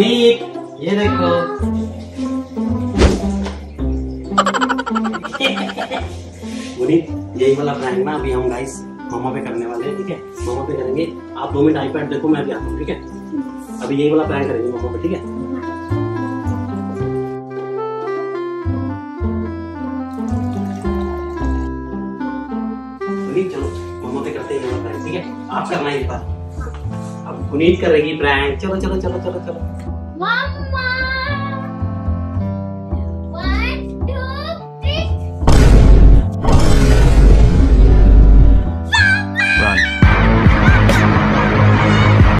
Meet ये देखो पुनीत यही वाला प्रैंक ना, अभी हम गाइस मामा पे करने वाले हैं, ठीक है? मामा पे करेंगे। आप दो मिनट आईपैड देखो, मैं भी आता ठीक है? अभी यही वाला प्रैंक करेंगे मामा पे, ठीक है? ठीक है? आप करना है इस बार। अब पुनीत करेगी प्रैंक चलो चलो चलो चलो चलो। One